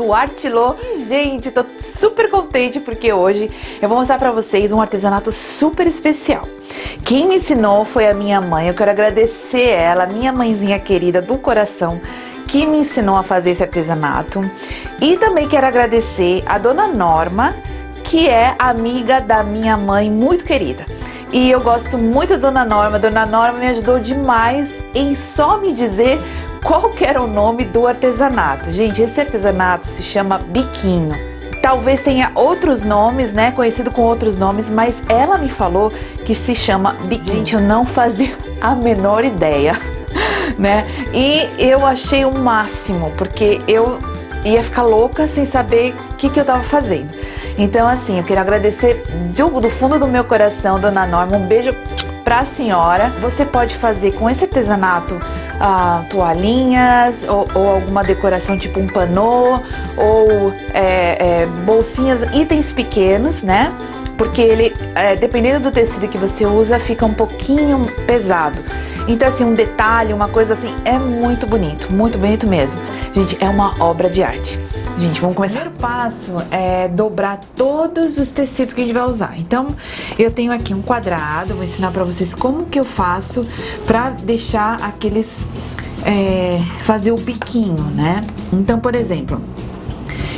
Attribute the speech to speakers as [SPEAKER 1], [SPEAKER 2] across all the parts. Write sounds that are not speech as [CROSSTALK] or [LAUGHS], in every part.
[SPEAKER 1] do Artilô. Gente, tô super contente porque hoje eu vou mostrar pra vocês um artesanato super especial. Quem me ensinou foi a minha mãe. Eu quero agradecer ela, minha mãezinha querida do coração, que me ensinou a fazer esse artesanato. E também quero agradecer a dona Norma, que é amiga da minha mãe muito querida. E eu gosto muito da Dona Norma. Dona Norma me ajudou demais em só me dizer qual que era o nome do artesanato. Gente, esse artesanato se chama biquinho. Talvez tenha outros nomes, né? Conhecido com outros nomes, mas ela me falou que se chama biquinho. Gente, eu não fazia [LAUGHS] a menor ideia, [LAUGHS] né? E eu achei o máximo, porque eu ia ficar louca sem saber o que, que eu tava fazendo. Então, assim, eu quero agradecer do, do fundo do meu coração, dona Norma. Um beijo para a senhora. Você pode fazer com esse artesanato ah, toalhinhas ou, ou, alguma decoração tipo um panô ou é, é, bolsinhas, itens pequenos, né? Porque ele, é, dependendo do tecido que você usa, fica um pouquinho pesado. Então, assim, um detalhe, uma coisa assim, é muito bonito, muito bonito mesmo. Gente, é uma obra de arte. Gente, vamos começar. O primeiro passo é dobrar todos os tecidos que a gente vai usar. Então, eu tenho aqui um quadrado, vou ensinar pra vocês como que eu faço pra deixar aqueles... É, fazer o biquinho, né? Então, por exemplo,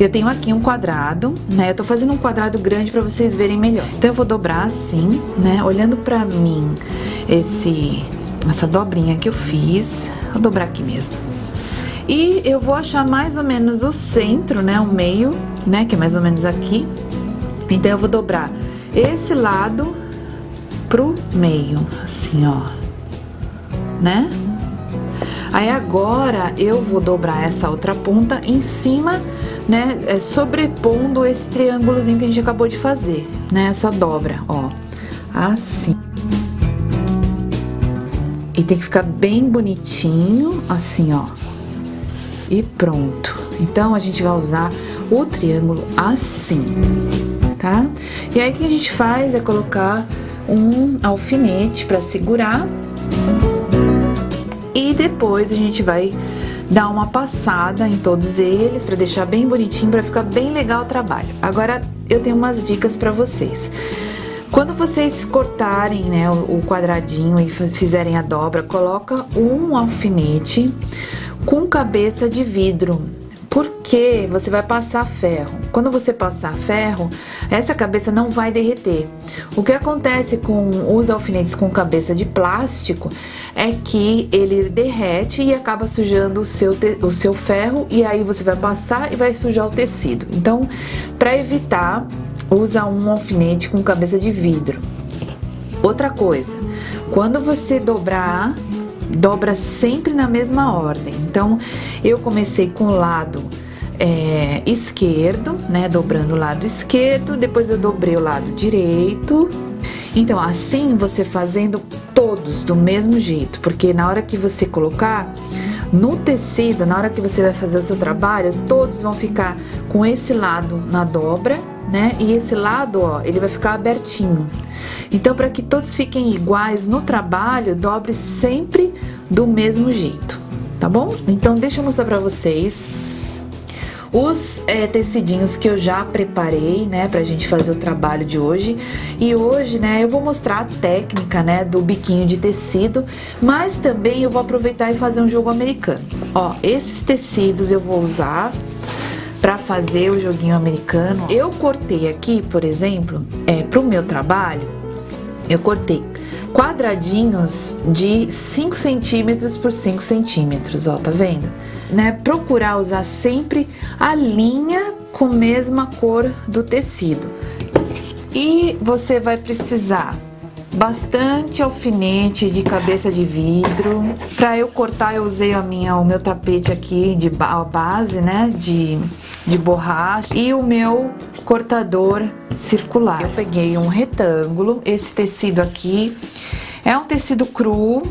[SPEAKER 1] eu tenho aqui um quadrado, né? Eu tô fazendo um quadrado grande para vocês verem melhor. Então eu vou dobrar assim, né? Olhando para mim esse essa dobrinha que eu fiz. Vou dobrar aqui mesmo. E eu vou achar mais ou menos o centro, né? O meio, né? Que é mais ou menos aqui. Então eu vou dobrar esse lado pro meio, assim, ó. Né? Aí agora eu vou dobrar essa outra ponta em cima, né? É, sobrepondo esse triângulozinho que a gente acabou de fazer, né? Essa dobra, ó. Assim. E tem que ficar bem bonitinho, assim, ó e pronto. Então a gente vai usar o triângulo assim, tá? E aí o que a gente faz é colocar um alfinete para segurar e depois a gente vai dar uma passada em todos eles para deixar bem bonitinho, para ficar bem legal o trabalho. Agora eu tenho umas dicas para vocês. Quando vocês cortarem né, o quadradinho e fizerem a dobra, coloca um alfinete com cabeça de vidro. Porque você vai passar ferro. Quando você passar ferro, essa cabeça não vai derreter. O que acontece com os alfinetes com cabeça de plástico é que ele derrete e acaba sujando o seu, o seu ferro e aí você vai passar e vai sujar o tecido. Então, para evitar, usa um alfinete com cabeça de vidro. Outra coisa, quando você dobrar dobra sempre na mesma ordem. Então, eu comecei com o lado é, esquerdo, né? Dobrando o lado esquerdo, depois eu dobrei o lado direito. Então, assim você fazendo todos do mesmo jeito, porque na hora que você colocar no tecido, na hora que você vai fazer o seu trabalho, todos vão ficar com esse lado na dobra, né? E esse lado, ó, ele vai ficar abertinho. Então, para que todos fiquem iguais no trabalho, dobre sempre do mesmo jeito, tá bom? Então, deixa eu mostrar para vocês os é, tecidinhos que eu já preparei, né, pra gente fazer o trabalho de hoje. E hoje, né, eu vou mostrar a técnica, né, do biquinho de tecido, mas também eu vou aproveitar e fazer um jogo americano. Ó, esses tecidos eu vou usar para fazer o joguinho americano. Eu cortei aqui, por exemplo, é, pro meu trabalho, eu cortei quadradinhos de 5 centímetros por 5 centímetros, ó, tá vendo? Né? Procurar usar sempre a linha com a mesma cor do tecido. E você vai precisar bastante alfinete de cabeça de vidro. Para eu cortar, eu usei a minha, o meu tapete aqui de base, né, de, de borracha e o meu cortador circular. Eu peguei um retângulo, esse tecido aqui é um tecido cru,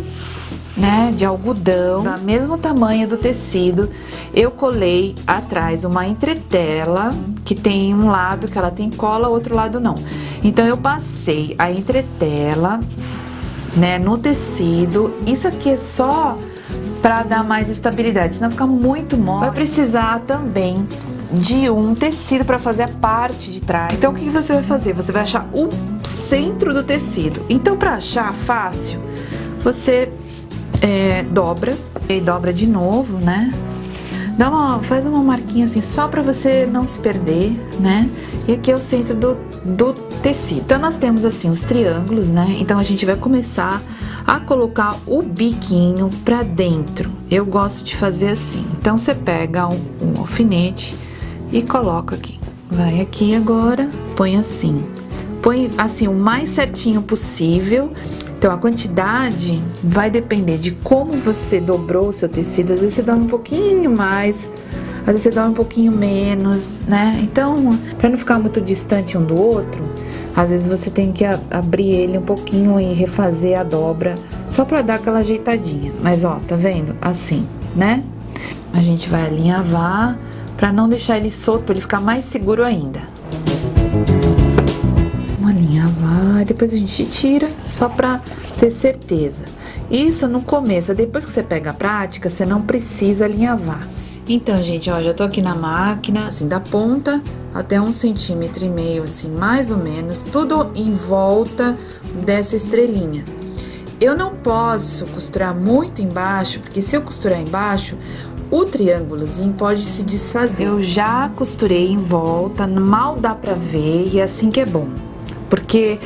[SPEAKER 1] né, de algodão, do mesmo tamanho do tecido. Eu colei atrás uma entretela, que tem um lado que ela tem cola, outro lado não. Então eu passei a entretela, né, no tecido. Isso aqui é só para dar mais estabilidade, senão fica muito mole. Vai precisar também de um tecido para fazer a parte de trás. Então o que você vai fazer? Você vai achar o centro do tecido. Então para achar fácil, você é, dobra e dobra de novo, né? Dá uma, faz uma marquinha assim só para você não se perder, né? E aqui é o centro do, do tecido. Então nós temos assim os triângulos, né? Então a gente vai começar a colocar o biquinho para dentro. Eu gosto de fazer assim. Então você pega um, um alfinete e coloca aqui. Vai aqui agora, põe assim. Põe assim o mais certinho possível então a quantidade vai depender de como você dobrou o seu tecido. Às vezes você dá um pouquinho mais, às vezes você dá um pouquinho menos, né? Então, para não ficar muito distante um do outro, às vezes você tem que abrir ele um pouquinho e refazer a dobra, só para dar aquela ajeitadinha. Mas ó, tá vendo? Assim, né? A gente vai alinhavar para não deixar ele solto, para ele ficar mais seguro ainda. Vai, depois a gente tira, só pra ter certeza. Isso no começo, depois que você pega a prática, você não precisa alinhavar. Então, gente, ó, já tô aqui na máquina, assim, da ponta até um centímetro e meio, assim, mais ou menos, tudo em volta dessa estrelinha. Eu não posso costurar muito embaixo, porque se eu costurar embaixo, o triângulozinho pode se desfazer. Eu já costurei em volta, mal dá pra ver e é assim que é bom porque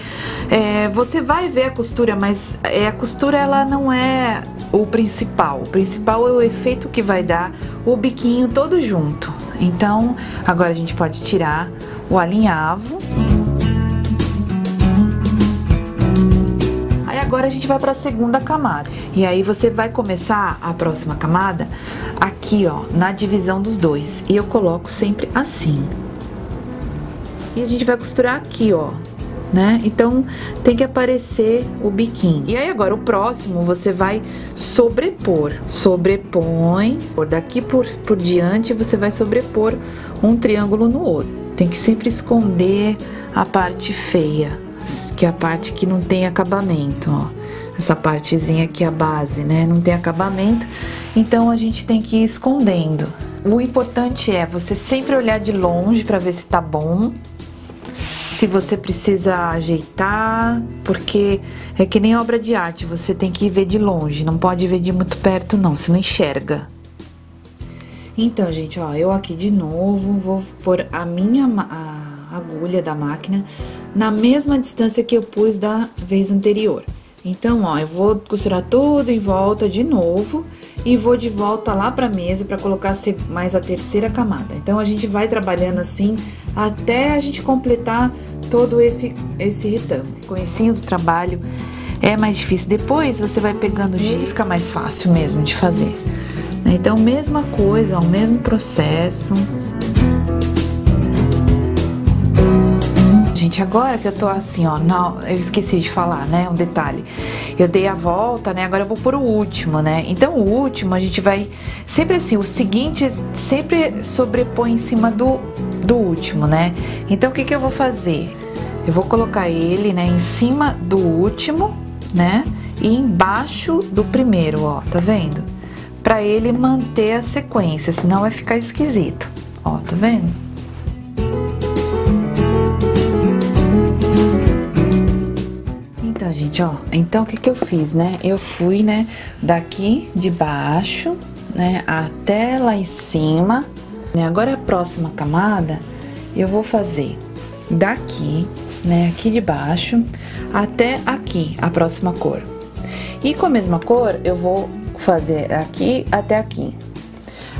[SPEAKER 1] é, você vai ver a costura, mas é, a costura ela não é o principal. O principal é o efeito que vai dar o biquinho todo junto. Então, agora a gente pode tirar o alinhavo. Aí agora a gente vai para a segunda camada. E aí você vai começar a próxima camada aqui, ó, na divisão dos dois. E eu coloco sempre assim. E a gente vai costurar aqui, ó, né? Então tem que aparecer o biquinho. E aí agora o próximo você vai sobrepor. Sobrepõe, por daqui por, por diante você vai sobrepor um triângulo no outro. Tem que sempre esconder a parte feia, que é a parte que não tem acabamento, ó. Essa partezinha aqui, a base, né? Não tem acabamento, então a gente tem que ir escondendo. O importante é você sempre olhar de longe para ver se tá bom, se você precisa ajeitar, porque é que nem obra de arte, você tem que ver de longe, não pode ver de muito perto não, você não enxerga. Então, gente, ó, eu aqui de novo vou pôr a minha a agulha da máquina na mesma distância que eu pus da vez anterior. Então, ó, eu vou costurar tudo em volta de novo e vou de volta lá para a mesa para colocar mais a terceira camada. Então, a gente vai trabalhando assim até a gente completar todo esse, esse retângulo. Conhecendo o trabalho é mais difícil. Depois você vai pegando o jeito e fica mais fácil mesmo de fazer. Então, mesma coisa, o mesmo processo. Gente, agora que eu tô assim, ó, não, eu esqueci de falar, né, um detalhe. Eu dei a volta, né, agora eu vou por o último, né. Então, o último a gente vai sempre assim, o seguinte sempre sobrepõe em cima do, do último, né. Então, o que que eu vou fazer? Eu vou colocar ele, né, em cima do último, né, e embaixo do primeiro, ó, tá vendo? Pra ele manter a sequência, senão vai ficar esquisito, ó, tá vendo? Gente, ó. Então, o que que eu fiz, né? Eu fui, né, daqui de baixo, né, até lá em cima. Né? Agora, a próxima camada, eu vou fazer daqui, né, aqui de baixo, até aqui, a próxima cor. E com a mesma cor, eu vou fazer aqui até aqui,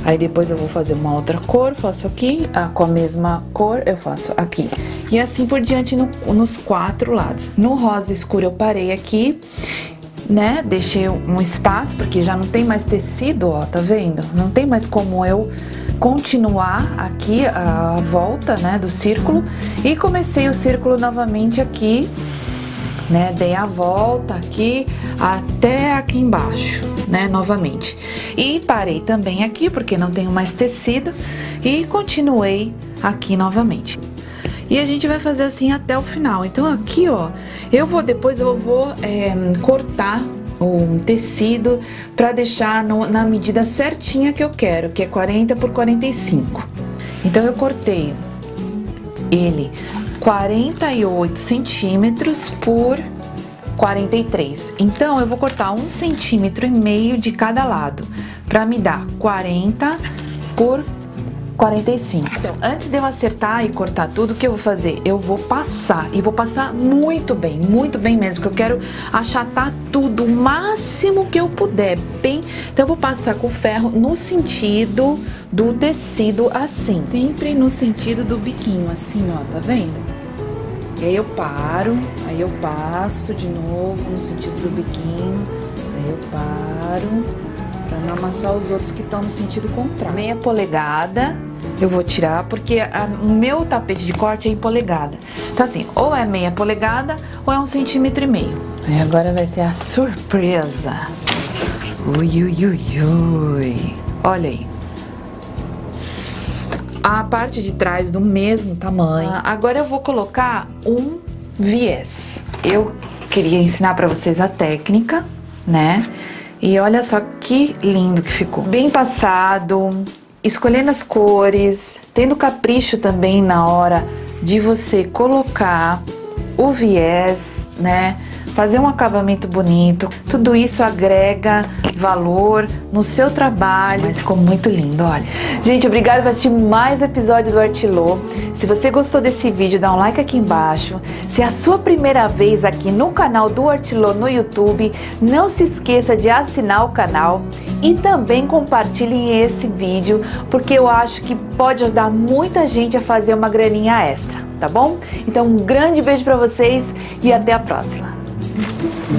[SPEAKER 1] Aí depois eu vou fazer uma outra cor, faço aqui, ah, com a mesma cor eu faço aqui. E assim por diante no, nos quatro lados. No rosa escuro eu parei aqui, né? Deixei um espaço, porque já não tem mais tecido, ó, tá vendo? Não tem mais como eu continuar aqui a volta, né, do círculo. E comecei o círculo novamente aqui, né? Dei a volta aqui até aqui embaixo né, novamente. E parei também aqui, porque não tenho mais tecido, e continuei aqui novamente. E a gente vai fazer assim até o final. Então aqui, ó, eu vou depois eu vou é, cortar o tecido para deixar no, na medida certinha que eu quero, que é 40 por 45. Então eu cortei ele 48 centímetros por 43. Então eu vou cortar um centímetro e meio de cada lado para me dar 40 por 45. Então, antes de eu acertar e cortar tudo, o que eu vou fazer? Eu vou passar e vou passar muito bem, muito bem mesmo, porque eu quero achatar tudo o máximo que eu puder, bem. Então eu vou passar com o ferro no sentido do tecido assim, sempre no sentido do biquinho, assim, ó, tá vendo? E aí eu paro, aí eu passo de novo no sentido do biquinho, aí eu paro para não amassar os outros que estão no sentido contrário. Meia polegada eu vou tirar porque o meu tapete de corte é em polegada. Então assim, ou é meia polegada ou é um centímetro e meio. E agora vai ser a surpresa. Ui, ui, ui, ui. Olha aí. A parte de trás do mesmo tamanho. Ah, agora eu vou colocar um viés. Eu queria ensinar para vocês a técnica, né? E olha só que lindo que ficou. Bem passado, escolhendo as cores, tendo capricho também na hora de você colocar o viés, né? Fazer um acabamento bonito, tudo isso agrega valor no seu trabalho. Mas ficou muito lindo, olha. Gente, obrigada por assistir mais episódio do Artilô. Se você gostou desse vídeo, dá um like aqui embaixo. Se é a sua primeira vez aqui no canal do Artilô no YouTube, não se esqueça de assinar o canal e também compartilhem esse vídeo, porque eu acho que pode ajudar muita gente a fazer uma graninha extra, tá bom? Então, um grande beijo para vocês e até a próxima. Thank you.